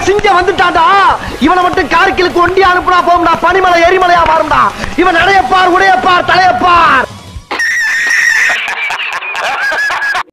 சிங்கம் வந்துட்டான்டா. இவனை மட்டும் கார்கிலுக்கு ஒண்டி அனுப்புனா போகும்டா. பனிமலை எரிமலையா மாறும்டா. இவன் நடையப்பார் உடையப்பார் தலையப்பார்.